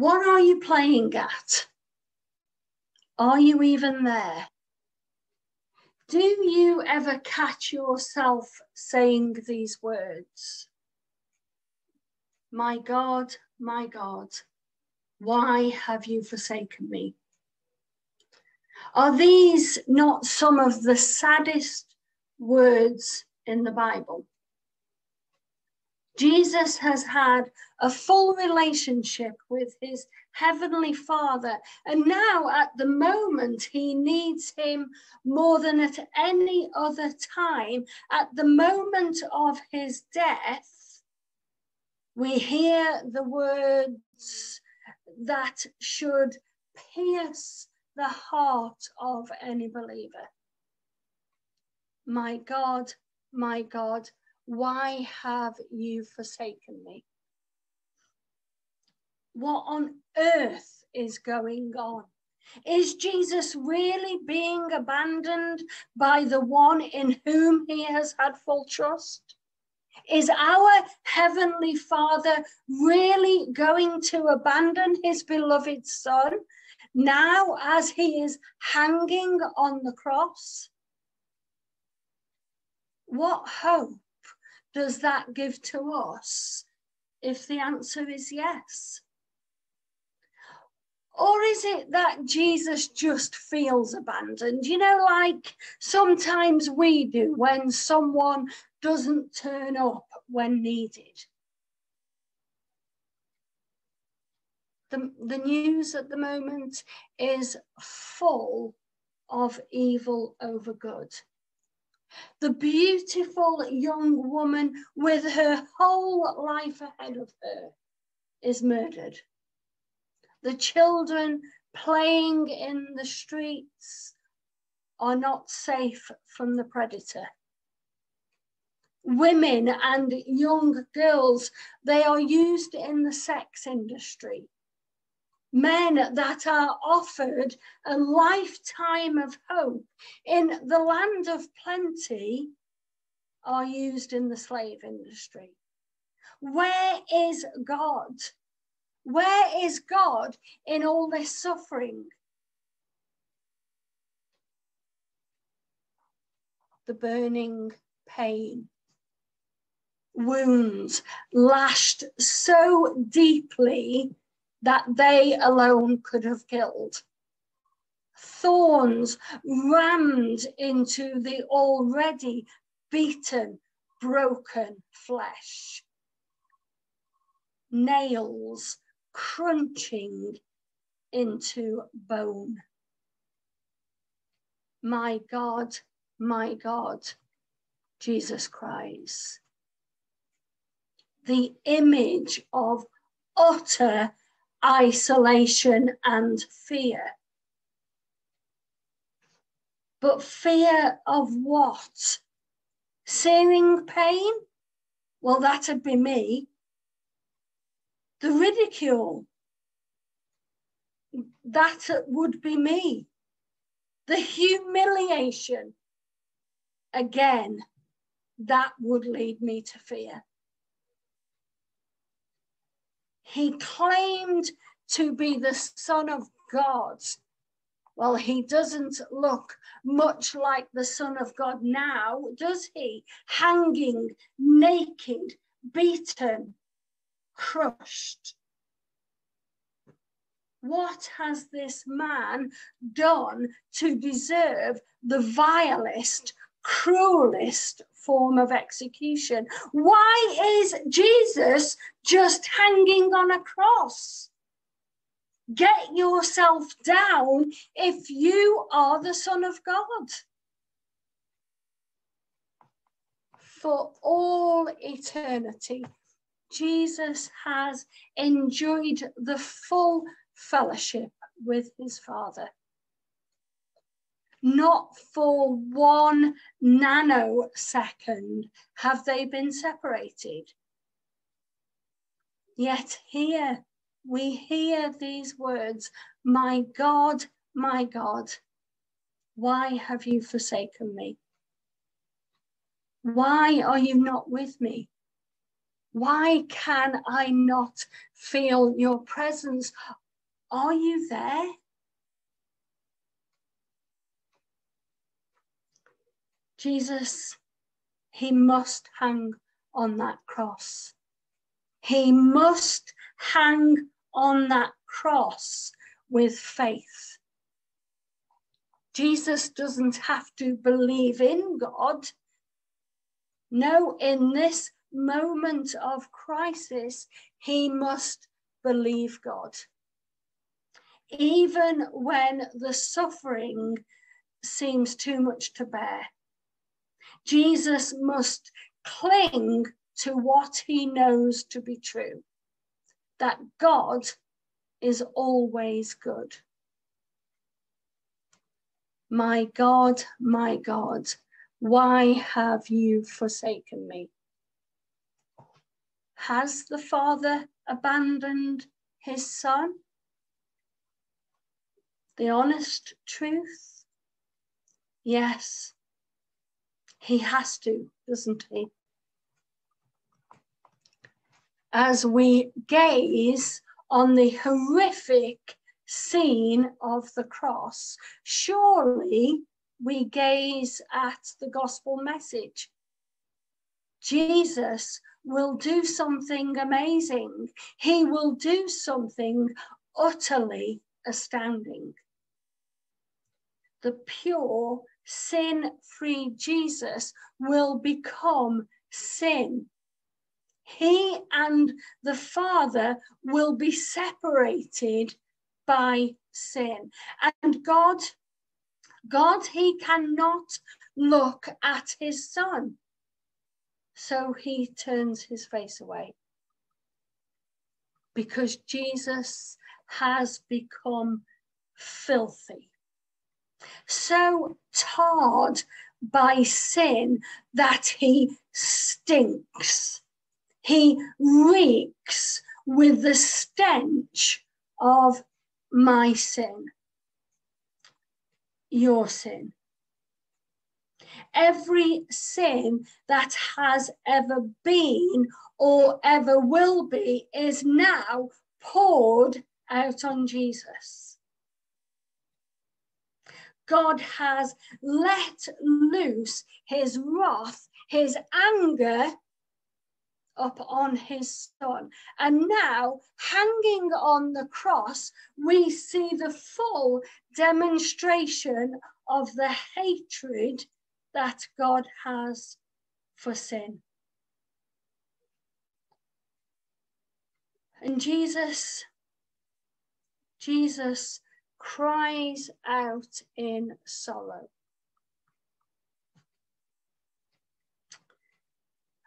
What are you playing at? Are you even there? Do you ever catch yourself saying these words? My God, my God, why have you forsaken me? Are these not some of the saddest words in the Bible? Jesus has had a full relationship with his heavenly Father, and now at the moment he needs him more than at any other time. At the moment of his death, we hear the words that should pierce the heart of any believer. My God, my God, why have you forsaken me? What on earth is going on? Is Jesus really being abandoned by the one in whom he has had full trust? Is our Heavenly Father really going to abandon his beloved Son now as he is hanging on the cross? What hope does that give to us if the answer is yes? Or is it that Jesus just feels abandoned? You know, like sometimes we do when someone doesn't turn up when needed. The, the news at the moment is full of evil over good the beautiful young woman with her whole life ahead of her is murdered. The children playing in the streets are not safe from the predator. Women and young girls, they are used in the sex industry men that are offered a lifetime of hope in the land of plenty are used in the slave industry. Where is God? Where is God in all this suffering? The burning pain, wounds lashed so deeply that they alone could have killed. Thorns rammed into the already beaten, broken flesh. Nails crunching into bone. My God, my God, Jesus cries. The image of utter isolation and fear. But fear of what? Searing pain? Well, that'd be me. The ridicule? That would be me. The humiliation? Again, that would lead me to fear. He claimed to be the Son of God. Well, he doesn't look much like the Son of God now, does he? Hanging, naked, beaten, crushed. What has this man done to deserve the vilest, cruelest form of execution. Why is Jesus just hanging on a cross? Get yourself down if you are the Son of God. For all eternity, Jesus has enjoyed the full fellowship with his Father not for one nanosecond have they been separated. Yet here we hear these words My God, my God, why have you forsaken me? Why are you not with me? Why can I not feel your presence? Are you there? Jesus, he must hang on that cross. He must hang on that cross with faith. Jesus doesn't have to believe in God. No, in this moment of crisis, he must believe God. Even when the suffering seems too much to bear, Jesus must cling to what he knows to be true that God is always good. My God, my God, why have you forsaken me? Has the Father abandoned his Son? The honest truth? Yes, he has to, doesn't he? As we gaze on the horrific scene of the cross, surely we gaze at the gospel message. Jesus will do something amazing. He will do something utterly astounding. The pure, sin free Jesus will become sin. He and the Father will be separated by sin. And God, God, He cannot look at His Son. So he turns his face away because Jesus has become filthy, so tarred by sin that he stinks. He reeks with the stench of my sin, your sin every sin that has ever been or ever will be is now poured out on Jesus. God has let loose his wrath, his anger up on his son. And now, hanging on the cross, we see the full demonstration of the hatred that God has for sin. And Jesus, Jesus cries out in sorrow.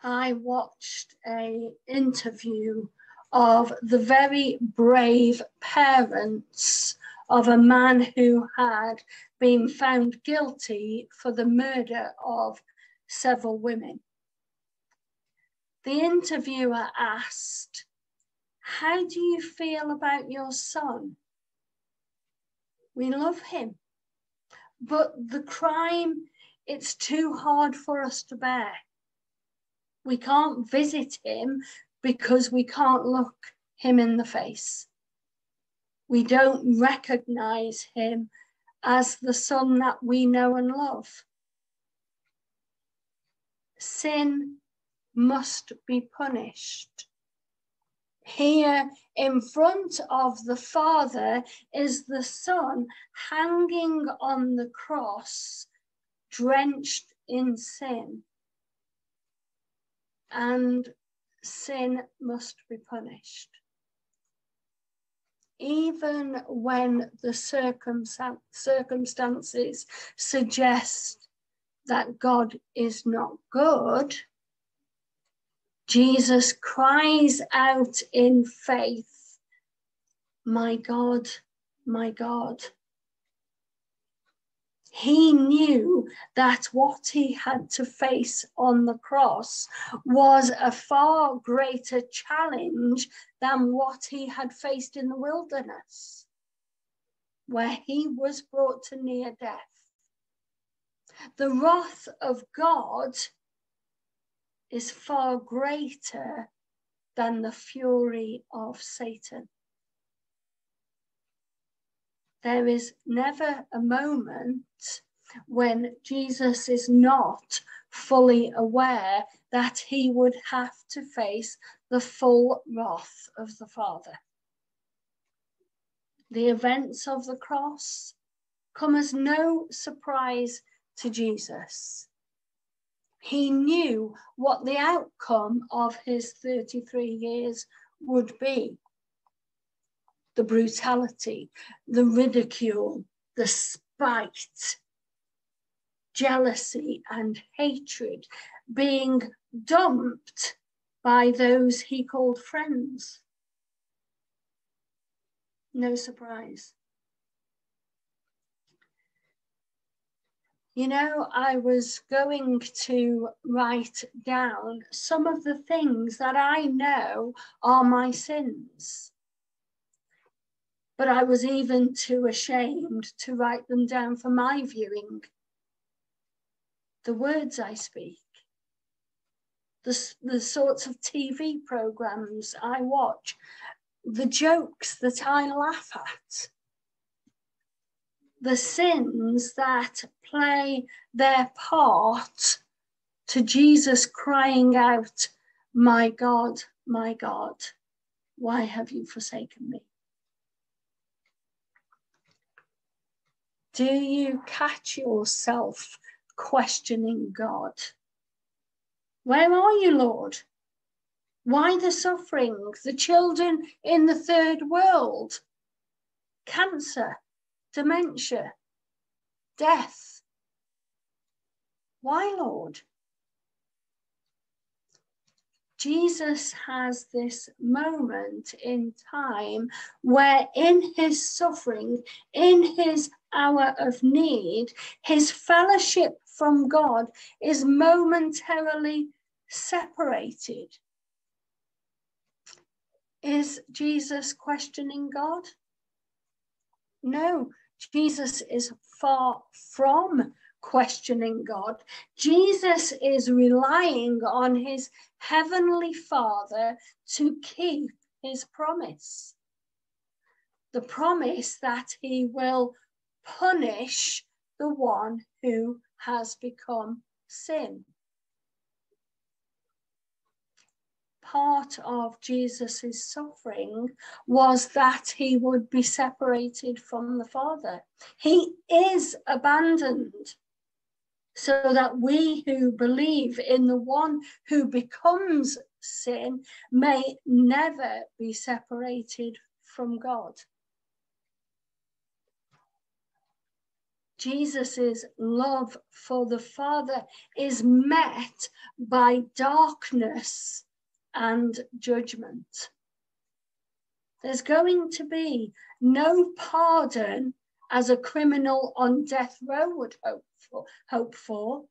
I watched a interview of the very brave parents of a man who had been found guilty for the murder of several women. The interviewer asked, How do you feel about your son? We love him, but the crime, it's too hard for us to bear. We can't visit him because we can't look him in the face we don't recognize him as the son that we know and love. Sin must be punished. Here in front of the Father is the Son hanging on the cross, drenched in sin. And sin must be punished even when the circumstances suggest that God is not good, Jesus cries out in faith, My God, my God. He knew that what he had to face on the cross was a far greater challenge than what he had faced in the wilderness, where he was brought to near death. The wrath of God is far greater than the fury of Satan. There is never a moment when Jesus is not fully aware that he would have to face the full wrath of the Father. The events of the cross come as no surprise to Jesus. He knew what the outcome of his 33 years would be the brutality, the ridicule, the spite, jealousy, and hatred being dumped by those he called friends. No surprise. You know, I was going to write down some of the things that I know are my sins. But I was even too ashamed to write them down for my viewing. The words I speak, the, the sorts of TV programs I watch, the jokes that I laugh at the sins that play their part to Jesus crying out, My God, my God, why have you forsaken me? Do you catch yourself questioning God? Where are you, Lord? Why the suffering? The children in the third world? Cancer, dementia, death. Why, Lord? Jesus has this moment in time where, in his suffering, in his hour of need, his fellowship from God is momentarily separated. Is Jesus questioning God? No, Jesus is far from questioning God. Jesus is relying on his heavenly Father to keep his promise. The promise that he will punish the one who has become sin. Part of Jesus's suffering was that he would be separated from the Father. He is abandoned so that we who believe in the one who becomes sin may never be separated from God. Jesus's love for the Father is met by darkness and judgment. There's going to be no pardon as a criminal on death row would hope for. Hope for.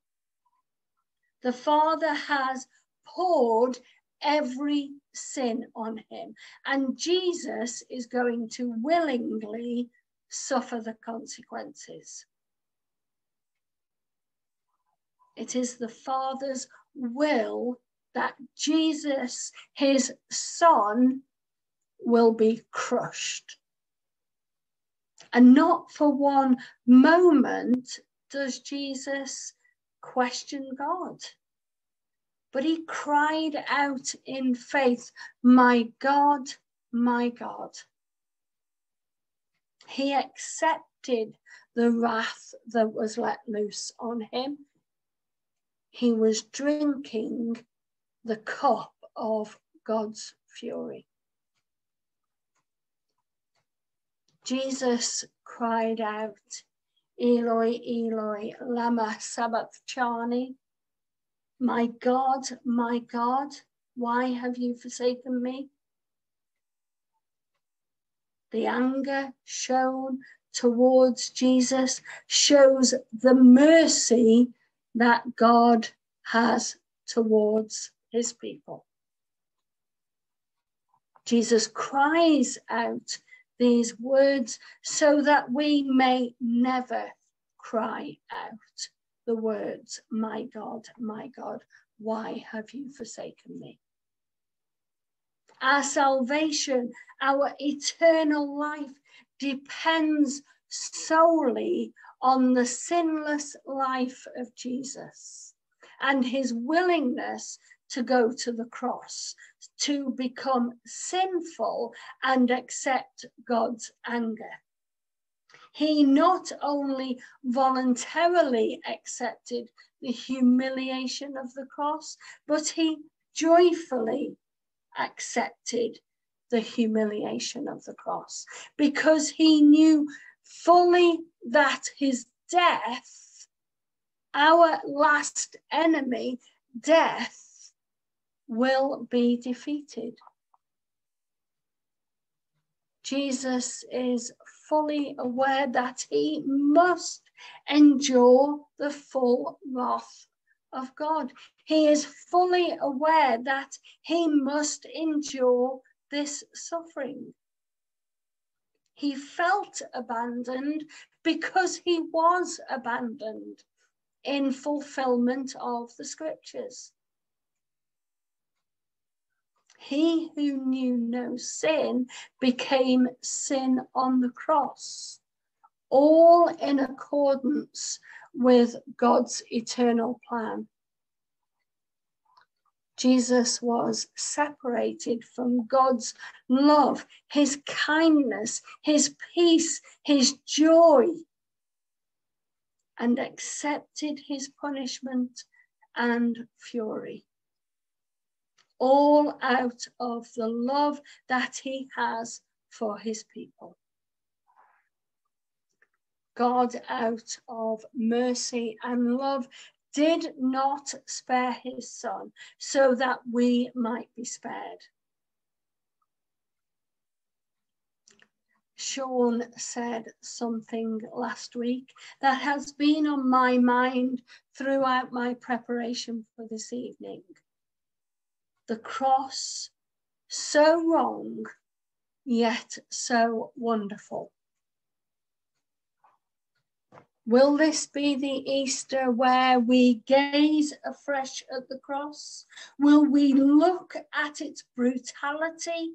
The Father has poured every sin on him, and Jesus is going to willingly suffer the consequences. It is the Father's will that Jesus, his son, will be crushed. And not for one moment does Jesus question God. But he cried out in faith, My God, my God. He accepted the wrath that was let loose on him. He was drinking the cup of God's fury. Jesus cried out, Eloi, Eloi, lama sabachthani. My God, my God, why have you forsaken me? The anger shown towards Jesus shows the mercy that God has towards his people. Jesus cries out these words so that we may never cry out the words, My God, my God, why have you forsaken me? Our salvation, our eternal life depends solely on the sinless life of Jesus and his willingness to go to the cross, to become sinful and accept God's anger. He not only voluntarily accepted the humiliation of the cross, but he joyfully accepted the humiliation of the cross because he knew fully that his death, our last enemy, death, will be defeated. Jesus is fully aware that he must endure the full wrath of God. He is fully aware that he must endure this suffering. He felt abandoned because he was abandoned in fulfillment of the scriptures. He who knew no sin became sin on the cross, all in accordance with God's eternal plan. Jesus was separated from God's love, his kindness, his peace, his joy, and accepted his punishment and fury. All out of the love that he has for his people. God, out of mercy and love, did not spare his son so that we might be spared. Sean said something last week that has been on my mind throughout my preparation for this evening. The cross, so wrong, yet so wonderful. Will this be the Easter where we gaze afresh at the cross? Will we look at its brutality,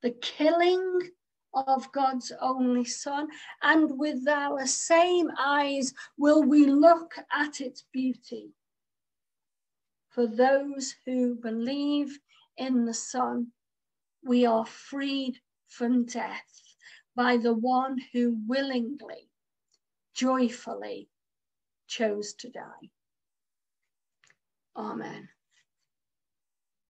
the killing of God's only Son, and with our same eyes will we look at its beauty? For those who believe in the Son, we are freed from death by the one who willingly joyfully chose to die. Amen.